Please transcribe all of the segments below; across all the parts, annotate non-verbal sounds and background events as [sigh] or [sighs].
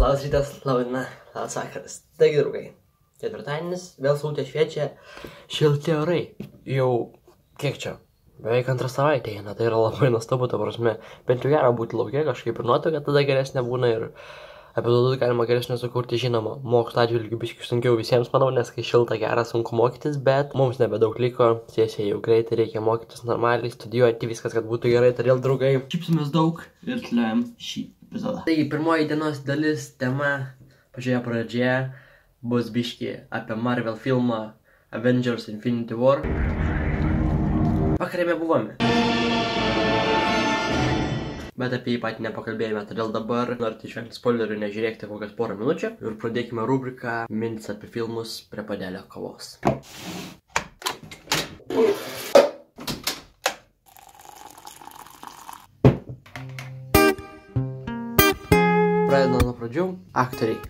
labas rytas, labas diena, labas vakaras. Taigi, draugai, ketvirtadienis, vėl saulė šviečia, šilti orai. Jau, kiek čia? Beveik antrą savaitę eina, tai yra labai nuostabu, ta prasme, bent jau gera būti laukia, kažkaip ir nuotoka tada geresnė būna ir epizodus galima geresnio sukurti, žinoma, mokslo atžvilgių biškiai sunkiau visiems, manau, nes kai šilta gera, sunku mokytis, bet mums nebedaug liko, sesija jau greitai, reikia mokytis normaliai, studijuoti, viskas, kad būtų gerai, todėl draugai. Čipsimės daug ir kliuojam šį epizodą. Taigi, pirmoji dienos dalis tema pačioje pradžioje bus biški apie Marvel filmą Avengers Infinity War. Vakarėme buvome bet apie jį patį nepakalbėjome, todėl dabar norite išvengti spoilerių, nežiūrėkite kokias porą minučių ir pradėkime rubriką Mintis apie filmus prie padelio kavos. Pradedame nuo pradžių. Aktoriai.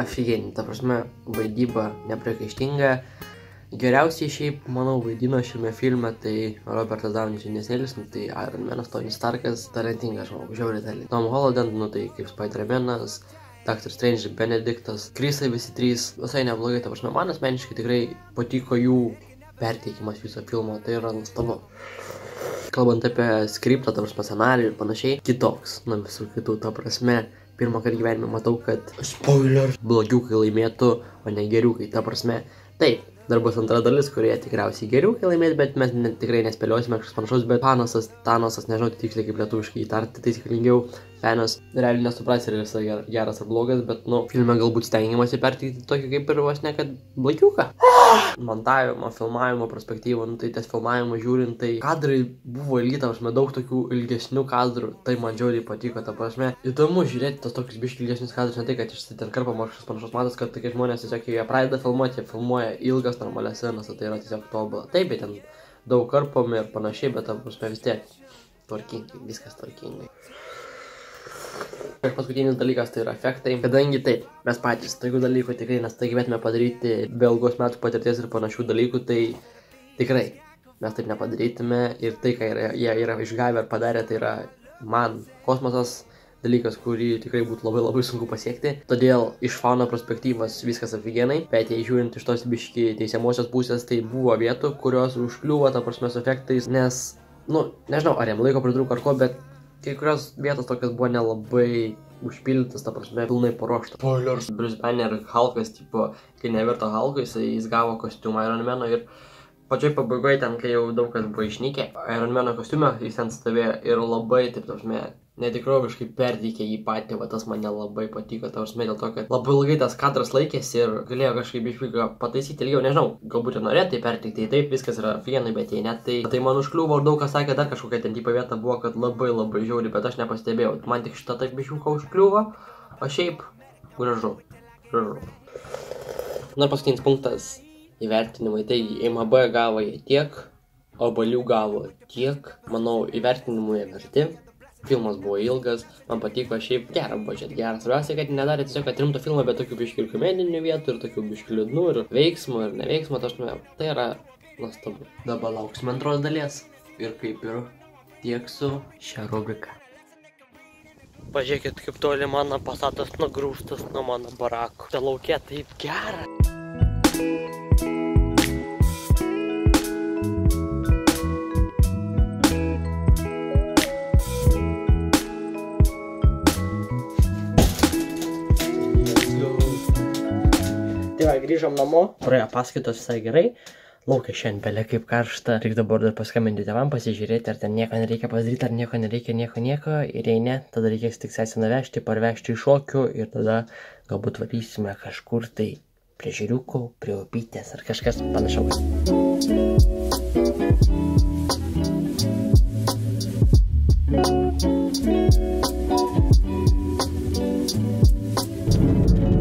Afigeni, ta prasme, vaidyba nepriekaištinga, Geriausiai šiaip, manau, vaidino šiame filme, tai Robertas Downis jaunesnėlis, nu, tai Iron Manas, Tony Starkas, talentingas žmogus, žiauriai talentingas. Tom Holland, nu, tai kaip Spider-Manas, Doctor Strange, Benediktas, Krisai visi trys, visai neblogai, ta prasme, man asmeniškai tikrai patiko jų perteikimas viso filmo, tai yra nuostabu. Kalbant apie skriptą, ta prasme, scenarijų ir panašiai, kitoks nuo visų kitų, ta prasme, pirmą kartą gyvenime matau, kad spoiler, blogiukai laimėtų, o ne geriukai, ta prasme, taip, dar bus antra dalis, kurie tikriausiai geriau laimės, bet mes ne, tikrai nespėliosime kažkas panašaus, bet Panosas, Tanosas, nežinau tiksliai kaip lietuviškai įtarti taisyklingiau, Fenas realiai nesupras, ar jis geras ar blogas, bet, nu, filme galbūt stengiamasi perteikti tokį kaip ir vos ne, kad blakiuką. [sighs] Montavimo, filmavimo perspektyvą, nu tai tas filmavimo žiūrint, tai kadrai buvo ilgi, ta prasme, daug tokių ilgesnių kadrų, tai man džiaugiai patiko, ta prasme, įdomu žiūrėti tos tokius biški ilgesnius kadrus, ne tai, kad iš ten karpamo kažkas panašus matas, kad tokie žmonės tiesiog jie pradeda filmuoti, jie filmuoja ilgas normalias scenas, tai yra tiesiog tobulą. Taip, bet ten daug karpomi ir panašiai, bet, ta prasme, vis tiek tvarkingai, viskas tvarkingai. Ir paskutinis dalykas tai yra efektai, kadangi taip, mes patys tokių dalykų tikrai nestaigėtume padaryti be ilgos metų patirties ir panašių dalykų, tai tikrai mes taip nepadarytume ir tai, ką yra, jie yra išgavę ir padarę, tai yra man kosmosas dalykas, kurį tikrai būtų labai labai sunku pasiekti. Todėl iš fauno perspektyvos viskas aфиgenai, bet jei žiūrint iš tos biški teisiamosios pusės, tai buvo vietų, kurios užkliuvo, ta prasme, su efektais, nes, nu, nežinau, ar jam laiko pridrūko ar ko, bet kai kurios vietos tokios buvo nelabai užpildytas, ta prasme, pilnai paruošta. Spoilers. Bruce Banner Hulkas, tipo, kai nevirto Hulko, jisai jis gavo kostiumą Iron Man ir pačioj pabaigoje ten, kai jau daug kas buvo išnykę, Iron Man kostiumą jis ten stovėjo ir labai, taip, ta prasme, netikroviškai perteikė jį patį, va tas man nelabai patiko, tau smė dėl to, kad labai ilgai tas kadras laikėsi ir galėjo kažkaip išvyko pataisyti ilgiau, nežinau, galbūt ir norėtų tai perteikti, tai taip viskas yra vienai, bet jei net tai, tai man užkliuvo ir daug kas sakė, dar kažkokia ten tipo vieta buvo, kad labai labai žiauri, bet aš nepastebėjau, man tik šitą taip bišiuką užkliuvo, o šiaip gražu, gražu. Na ir paskutinis punktas įvertinimai, tai MAB gavo tiek, obalių gavo tiek, manau, įvertinimų jie verti filmas buvo ilgas, man patiko, šiaip gera buvo žiūrėti, geras. Svarbiausia, kad nedarė tiesiog atrimto filmo, bet tokių biškių ir komedinių vietų, ir tokių biškių liūdnų, ir veiksmų, ir neveiksmų, tai aš manau, tai yra nuostabu. Dabar lauksime antros dalies. Ir kaip ir tiek su šią rubriką. Pažiūrėkit, kaip toli mano pasatas nugrūstas nuo mano barako. Tai laukia taip gera. Tai va, grįžom namo, praėjo paskaitos visai gerai. Laukia šiandien belė kaip karšta. Reikia dabar dar paskambinti tėvam, pasižiūrėti, ar ten nieko nereikia padaryti, ar nieko nereikia, nieko, nieko. Ir jei ne, tada reikės tik sesę nuvežti, parvežti iš šokių ir tada galbūt varysime kažkur tai prie žiūriukų, prie upytės ar kažkas panašaus.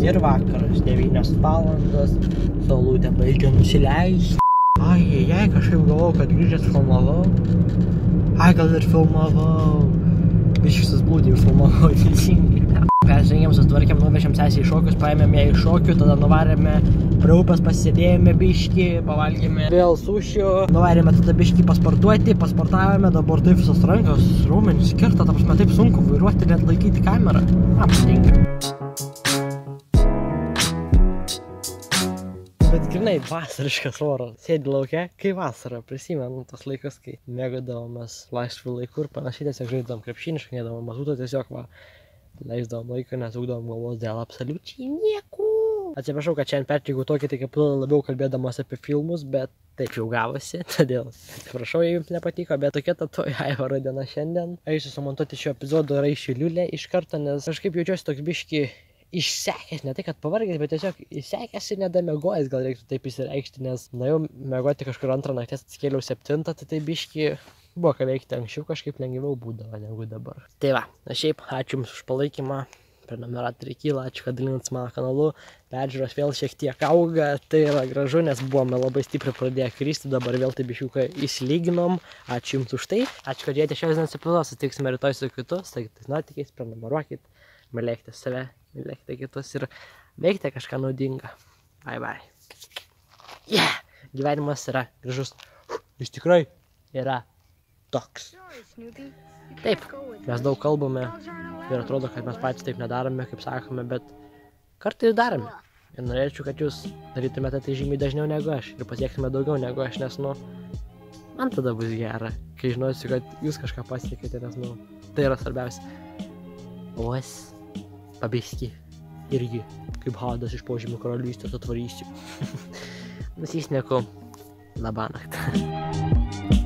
Ir vakaras 9 valandos, saulutė baigia nusileisti. Ai, jei kažkaip galvojau, kad grįžęs filmavau. Ai, gal ir filmavau. Biškis blūdį filmavau [laughs] teisingai. Persirengėm, sutvarkėm, nuvežėm sesį į šokius, paėmėm ją iš šokių, tada nuvarėme prie upės, pasėdėjome biškį, pavalgėme vėl sušių, nuvarėme tada biškį pasportuoti, pasportavome, dabar taip visos rankos, raumenys skirta, ta prasme taip sunku vairuoti, net laikyti kamerą. Apsitinka. Žinai, vasariškas oras. Sėdi laukia, kai vasara, prisimenu tos laikus, kai mėgadavomės laisvų laikų ir panašiai tiesiog žaiddavom krepšinį, škanėdavom mazutą tiesiog va, leisdavom laiką, nesukdavom galvos dėl absoliučiai nieko. Atsiprašau, kad šiandien pertraukiau tokį, kaip labiau kalbėdamas apie filmus, bet taip jau gavosi, [laughs] todėl atsiprašau, jei jums nepatiko, bet tokia ta toja Aivaro diena šiandien. Eisiu sumontuoti šio epizodo raišių liulę iš karto, nes kažkaip jaučiuosi toks biški išsekęs, ne tai kad pavargęs, bet tiesiog išsekęs ir nedamegojęs, gal reiktų taip įsireikšti, nes nuėjau mėgoti kažkur antrą nakties, atsikėliau septintą, tai tai biški buvo ką veikti anksčiau, kažkaip lengviau būdavo negu dabar. Tai va, na šiaip, ačiū Jums už palaikymą prenumeratoriai kyla, ačiū, kad dalinat mano kanalu, peržiūros vėl šiek tiek auga, tai yra gražu, nes buvome labai stipriai pradėję kristi, dabar vėl taip išiuką įsilyginom, ačiū Jums už tai, ačiū, kad žiūrėjote šios dienos epizodą, sutiksime rytoj su kitu, sakykite, nuotikiais, prenumeruokit, mylėkite save, mylėkite kitus ir veikite kažką naudingą. Bye bye. Yeah! Gyvenimas yra gražus. Jis tikrai yra toks. Taip, mes daug kalbame ir atrodo, kad mes patys taip nedarome, kaip sakome, bet kartais darome. Ir norėčiau, kad jūs darytumėte tai žymiai dažniau negu aš ir pasieksime daugiau negu aš, nes, nu, man tada bus gera, kai žinosiu, kad jūs kažką pasiekite, nes, nu, tai yra svarbiausia. O aš pabiski irgi, kaip hadas iš požymio karalystės atvarysiu. [laughs] Nusisneku. Labą naktį.